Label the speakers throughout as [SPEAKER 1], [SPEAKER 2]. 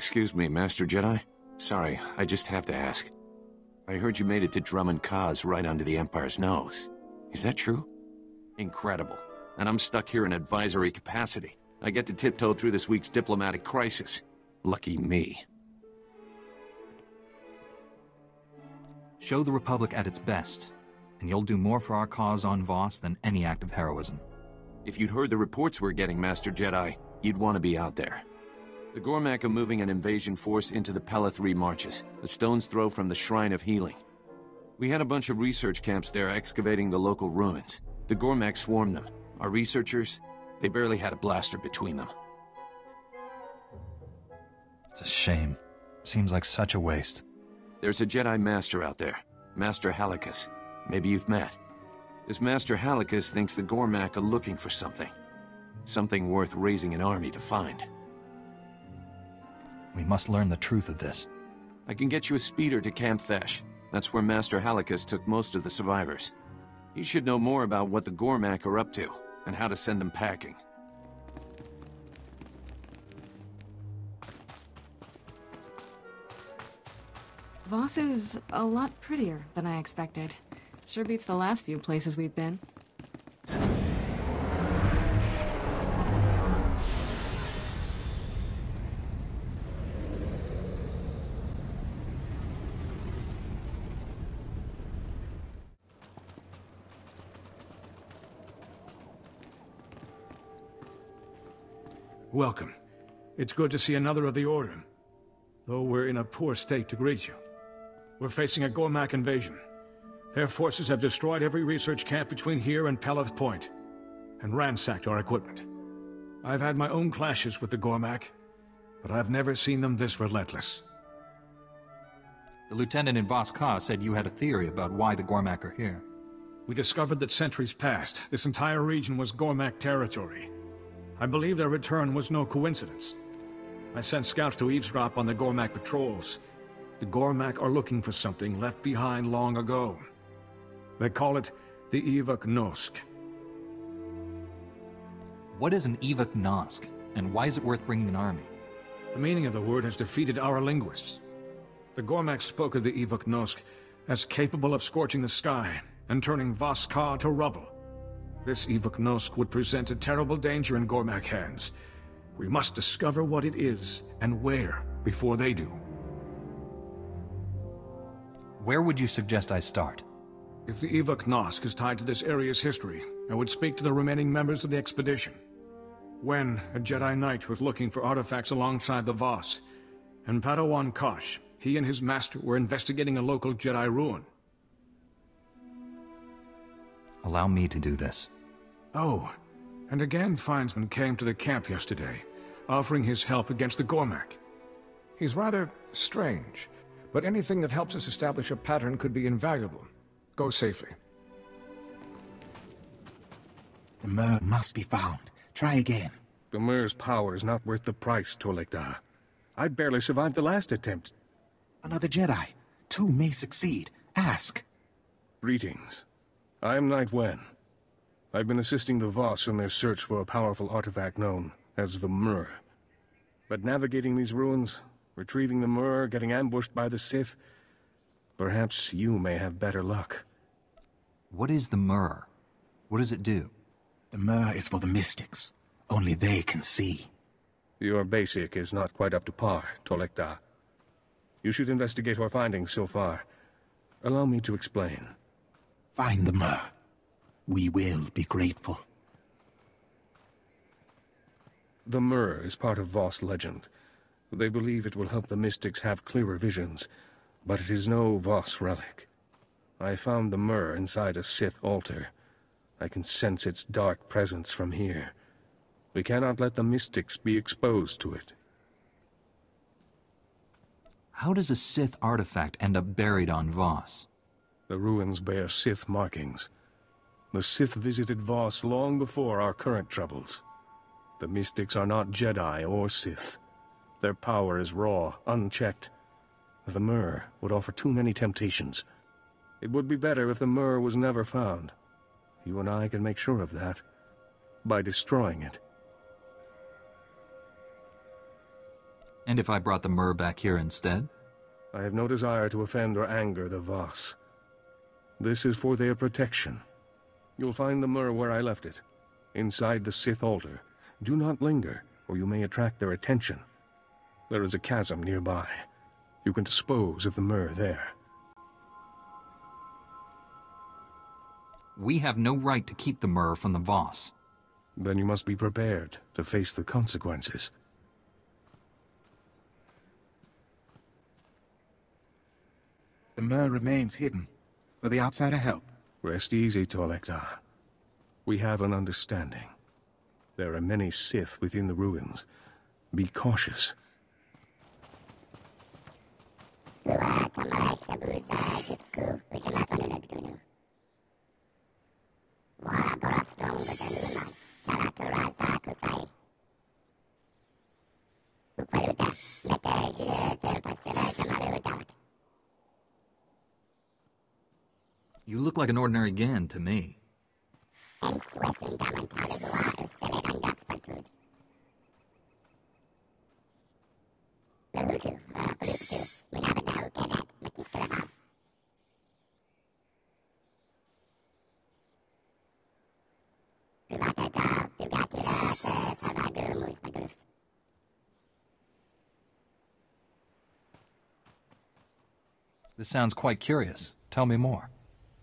[SPEAKER 1] Excuse me, Master Jedi? Sorry, I just have to ask. I heard you made it to Dromund Kaas right under the Empire's nose. Is that true? Incredible. And I'm stuck here in advisory capacity. I get to tiptoe through this week's diplomatic crisis. Lucky me.
[SPEAKER 2] Show the Republic at its best, and you'll do more for our cause on Voss than any act of heroism.
[SPEAKER 1] If you'd heard the reports we're getting, Master Jedi, you'd want to be out there. The Gormak are moving an invasion force into the Pella 3 marches, a stone's throw from the Shrine of Healing. We had a bunch of research camps there excavating the local ruins. The Gormak swarmed them. Our researchers, they barely had a blaster between them.
[SPEAKER 2] It's a shame. Seems like such a waste.
[SPEAKER 1] There's a Jedi Master out there, Master Halicus. Maybe you've met. This Master Halicus thinks the Gormak are looking for something. Something worth raising an army to find.
[SPEAKER 2] We must learn the truth of this.
[SPEAKER 1] I can get you a speeder to Camp Thesh. That's where Master Halicus took most of the survivors. He should know more about what the Gormak are up to, and how to send them packing.
[SPEAKER 3] Voss is a lot prettier than I expected. Sure beats the last few places we've been.
[SPEAKER 4] Welcome. It's good to see another of the Order. Though we're in a poor state to greet you. We're facing a Gormak invasion. Their forces have destroyed every research camp between here and Peleth Point, and ransacked our equipment. I've had my own clashes with the Gormak, but I've never seen them this relentless.
[SPEAKER 2] The lieutenant in Voss said you had a theory about why the Gormak are here.
[SPEAKER 4] We discovered that centuries past, this entire region was Gormak territory. I believe their return was no coincidence. I sent scouts to eavesdrop on the Gormak patrols. The Gormak are looking for something left behind long ago. They call it the Evuk Nosk.
[SPEAKER 2] What is an Evuk Nosk, and why is it worth bringing an army?
[SPEAKER 4] The meaning of the word has defeated our linguists. The Gormak spoke of the Evuk Nosk as capable of scorching the sky and turning Voss Ka to rubble. This Evuk Nosk would present a terrible danger in Gormak hands. We must discover what it is, and where, before they do.
[SPEAKER 2] Where would you suggest I start?
[SPEAKER 4] If the Evuk Nosk is tied to this area's history, I would speak to the remaining members of the expedition. When a Jedi Knight was looking for artifacts alongside the Voss, and Padawan Kosh, he and his master were investigating a local Jedi ruin.
[SPEAKER 2] Allow me to do this.
[SPEAKER 4] Oh, and again Feinsman came to the camp yesterday, offering his help against the Gormak. He's rather strange, but anything that helps us establish a pattern could be invaluable. Go safely.
[SPEAKER 5] The Mirr must be found. Try again.
[SPEAKER 6] The Mirr's power is not worth the price, Tolekda. I barely survived the last attempt.
[SPEAKER 5] Another Jedi. Two may succeed. Ask.
[SPEAKER 6] Greetings. I am Knight Wen. I've been assisting the Voss in their search for a powerful artifact known as the Mirr. But navigating these ruins, retrieving the Mirr, getting ambushed by the Sith, perhaps you may have better luck.
[SPEAKER 2] What is the Mirr? What does it do?
[SPEAKER 5] The Mirr is for the Mystics. Only they can see.
[SPEAKER 6] Your basic is not quite up to par, Tolekda. You should investigate our findings so far. Allow me to explain.
[SPEAKER 5] Find the Mirr. We will be grateful.
[SPEAKER 6] The Mirr is part of Voss legend. They believe it will help the Mystics have clearer visions, but it is no Voss relic. I found the Mirr inside a Sith altar. I can sense its dark presence from here. We cannot let the Mystics be exposed to it.
[SPEAKER 2] How does a Sith artifact end up buried on Voss?
[SPEAKER 6] The ruins bear Sith markings. The Sith visited Voss long before our current troubles. The Mystics are not Jedi or Sith. Their power is raw, unchecked. The Mirr would offer too many temptations. It would be better if the Mirr was never found. You and I can make sure of that. By destroying it.
[SPEAKER 2] And if I brought the Mirr back here instead?
[SPEAKER 6] I have no desire to offend or anger the Voss. This is for their protection. You'll find the Mirr where I left it, inside the Sith altar. Do not linger, or you may attract their attention. There is a chasm nearby. You can dispose of the Mirr there.
[SPEAKER 2] We have no right to keep the Mirr from the Voss.
[SPEAKER 6] Then you must be prepared to face the consequences.
[SPEAKER 5] The Mirr remains hidden. Will the outsider help?
[SPEAKER 6] Rest easy, Tolektar. We have an understanding. There are many Sith within the ruins. Be cautious.
[SPEAKER 2] You look like an ordinary Gan to me. This sounds quite curious. Tell me more.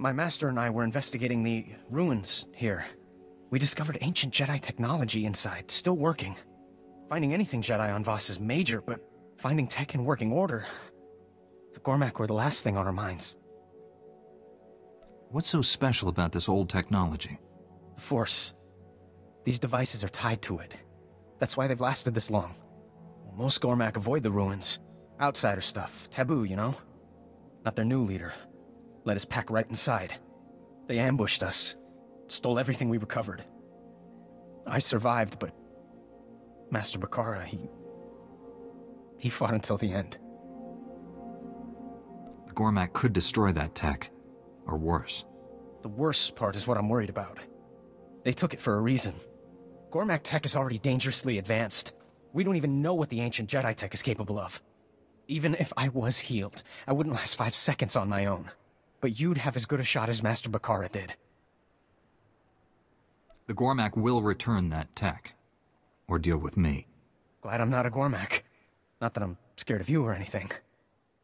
[SPEAKER 7] my master and I were investigating the ruins here. We discovered ancient Jedi technology inside, still working. Finding anything Jedi on Voss is major, but finding tech in working order... The Gormak were the last thing on our minds.
[SPEAKER 2] What's so special about this old technology?
[SPEAKER 7] The Force. These devices are tied to it. That's why they've lasted this long. Most Gormak avoid the ruins. Outsider stuff. Taboo, you know? Not their new leader. Let us pack right inside. They ambushed us. Stole everything we recovered. I survived, but... Master Bakara, he... He fought until the end.
[SPEAKER 2] The Gormak could destroy that tech. Or worse.
[SPEAKER 7] The worst part is what I'm worried about. They took it for a reason. Gormak tech is already dangerously advanced. We don't even know what the ancient Jedi tech is capable of. Even if I was healed, I wouldn't last five seconds on my own. But you'd have as good a shot as Master Bakara did.
[SPEAKER 2] The Gormak will return that tech. Or deal with me.
[SPEAKER 7] Glad I'm not a Gormak. Not that I'm scared of you or anything.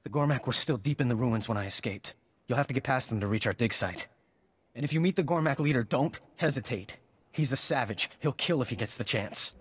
[SPEAKER 7] The Gormak were still deep in the ruins when I escaped. You'll have to get past them to reach our dig site. And if you meet the Gormak leader, don't hesitate. He's a savage. He'll kill if he gets the chance.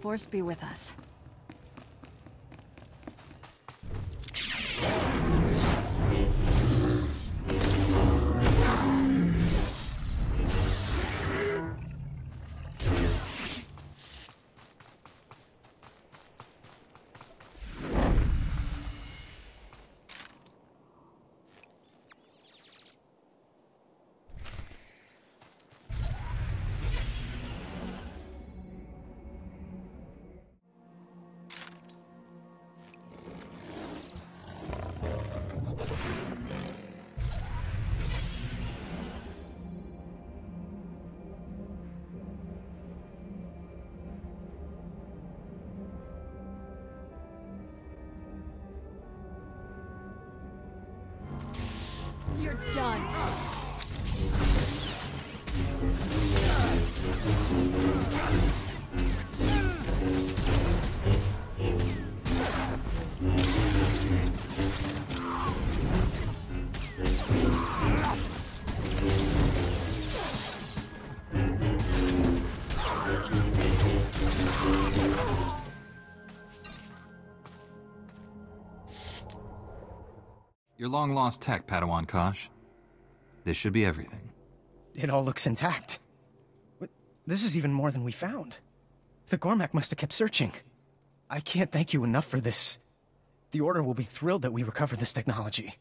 [SPEAKER 3] Force be with us. Done.
[SPEAKER 2] Your long-lost tech, Padawan Kosh. This should be everything.
[SPEAKER 7] It all looks intact. This is even more than we found. The Gormak must have kept searching. I can't thank you enough for this. The Order will be thrilled that we recovered this technology.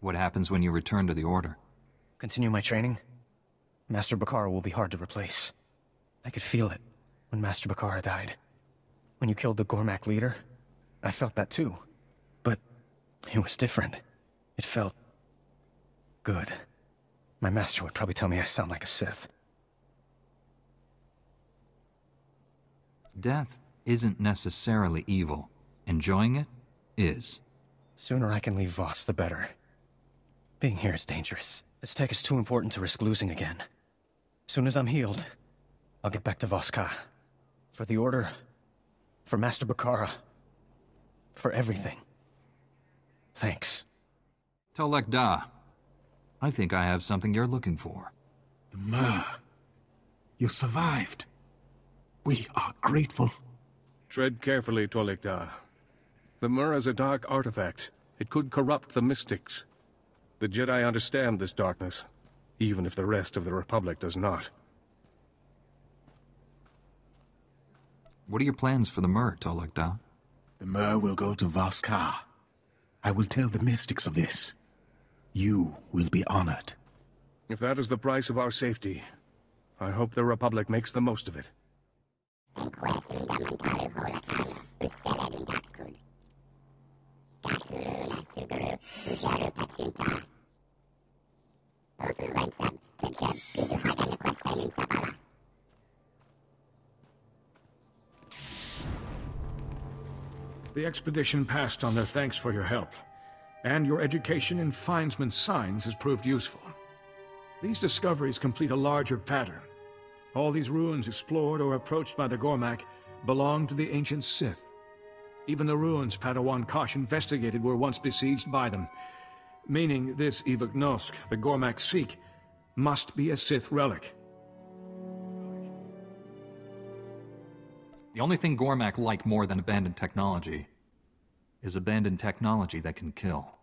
[SPEAKER 2] What happens when you return to the Order?
[SPEAKER 7] Continue my training. Master Bakara will be hard to replace. I could feel it when Master Bakara died. When you killed the Gormak leader, I felt that too. It was different. It felt good. My master would probably tell me I sound like a Sith.
[SPEAKER 2] Death isn't necessarily evil. Enjoying it is.
[SPEAKER 7] Sooner I can leave Voss, the better. Being here is dangerous. This tech is too important to risk losing again. Soon as I'm healed, I'll get back to Voss Ka. For the Order, for Master Bakara, for everything. Thanks.
[SPEAKER 2] Tolek Da. I think I have something you're looking for.
[SPEAKER 5] The Mirr. You survived. We are grateful.
[SPEAKER 6] Tread carefully, Tolikda. The Mirr is a dark artifact. It could corrupt the mystics. The Jedi understand this darkness, even if the rest of the Republic does not.
[SPEAKER 2] What are your plans for the Mirr, Tolek Da?
[SPEAKER 5] The Mirr will go to Voskar. I will tell the mystics of this. You will be honored.
[SPEAKER 6] If that is the price of our safety, I hope the Republic makes the most of it.
[SPEAKER 4] The expedition passed on their thanks for your help, and your education in Finesman's signs has proved useful. These discoveries complete a larger pattern. All these ruins explored or approached by the Gormak belong to the ancient Sith. Even the ruins Padawan Kosh investigated were once besieged by them, meaning this Evuk Nosk, the Gormak seek, must be a Sith relic.
[SPEAKER 2] The only thing Gormak like more than abandoned technology is abandoned technology that can kill.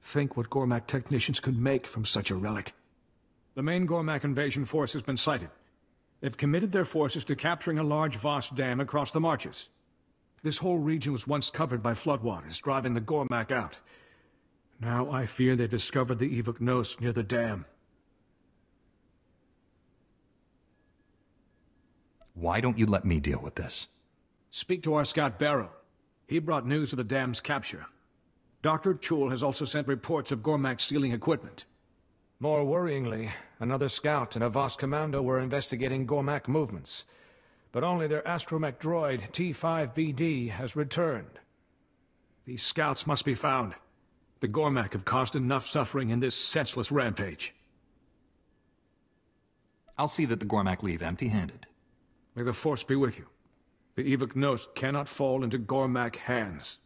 [SPEAKER 4] Think what Gormak technicians could make from such a relic. The main Gormak invasion force has been sighted. They've committed their forces to capturing a large Voss dam across the marches. This whole region was once covered by floodwaters, driving the Gormak out. Now I fear they've discovered the Evuk Nosk near the dam.
[SPEAKER 2] Why don't you let me deal with this?
[SPEAKER 4] Speak to our scout Barrow. He brought news of the dam's capture. Dr. Chul has also sent reports of Gormak stealing equipment. More worryingly, another scout and a Voss commando were investigating Gormak movements. But only their astromech droid, T-5BD, has returned. These scouts must be found. The Gormak have caused enough suffering in this senseless rampage.
[SPEAKER 2] I'll see that the Gormak leave empty-handed.
[SPEAKER 4] May the Force be with you. The Nos cannot fall into Gormak hands.